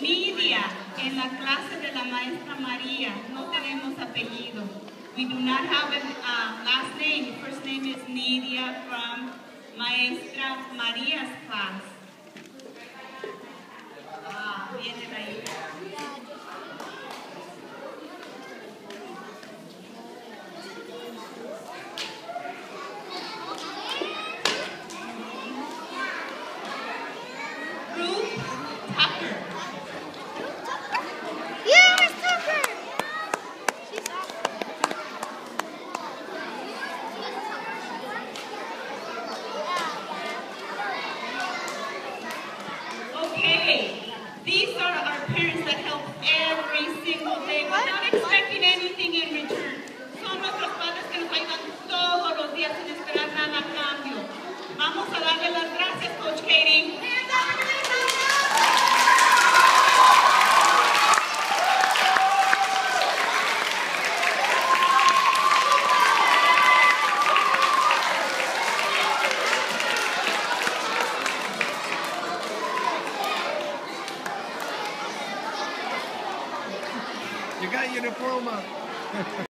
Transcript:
Lidia, en la clase de la maestra María, no tenemos apellido. We do not have a uh, last name. First name is Nidia from maestra Maria's class. These are You got your diploma.